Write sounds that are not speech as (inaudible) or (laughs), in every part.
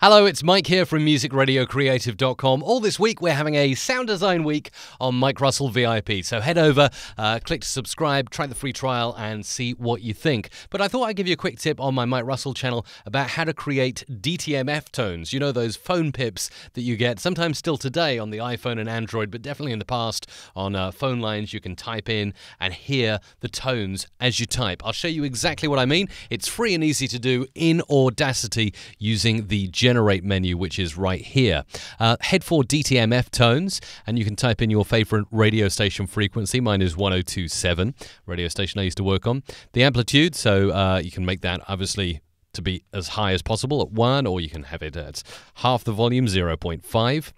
Hello, it's Mike here from musicradiocreative.com. All this week, we're having a sound design week on Mike Russell VIP. So head over, uh, click to subscribe, try the free trial, and see what you think. But I thought I'd give you a quick tip on my Mike Russell channel about how to create DTMF tones. You know, those phone pips that you get sometimes still today on the iPhone and Android, but definitely in the past on uh, phone lines. You can type in and hear the tones as you type. I'll show you exactly what I mean. It's free and easy to do in Audacity using the generate menu, which is right here. Uh, head for DTMF tones, and you can type in your favorite radio station frequency. Mine is 1027, radio station I used to work on. The amplitude, so uh, you can make that obviously to be as high as possible at 1, or you can have it at half the volume, 0.5.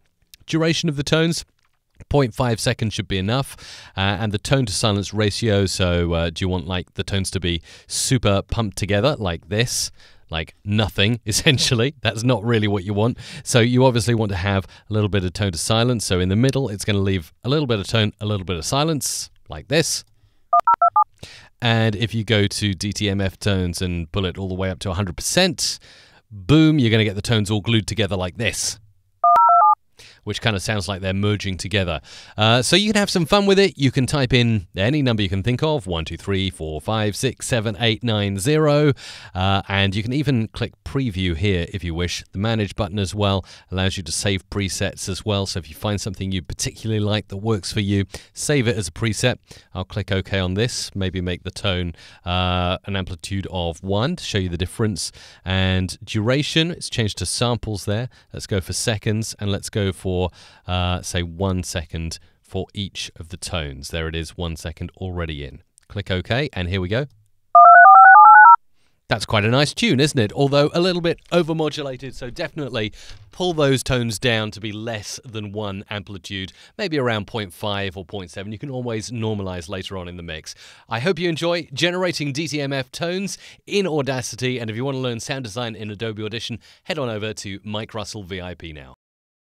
Duration of the tones, 0.5 seconds should be enough. Uh, and the tone to silence ratio. So, uh, do you want like the tones to be super pumped together like this? like nothing, (laughs) essentially. That's not really what you want. So you obviously want to have a little bit of tone to silence. So in the middle, it's going to leave a little bit of tone, a little bit of silence, like this. And if you go to DTMF tones and pull it all the way up to 100%, boom, you're going to get the tones all glued together like this which kind of sounds like they're merging together. Uh, so you can have some fun with it. You can type in any number you can think of 1, 2, 3, 4, 5, 6, 7, 8, 9, 0. Uh, and you can even click preview here if you wish. The manage button as well allows you to save presets as well. So if you find something you particularly like that works for you, save it as a preset. I'll click OK on this, maybe make the tone uh, an amplitude of 1 to show you the difference. And duration, it's changed to samples there. Let's go for seconds and let's go for for, uh, say, one second for each of the tones. There it is, one second already in. Click OK, and here we go. That's quite a nice tune, isn't it? Although a little bit overmodulated, so definitely pull those tones down to be less than one amplitude, maybe around 0.5 or 0.7. You can always normalize later on in the mix. I hope you enjoy generating DTMF tones in Audacity, and if you want to learn sound design in Adobe Audition, head on over to Mike Russell VIP now.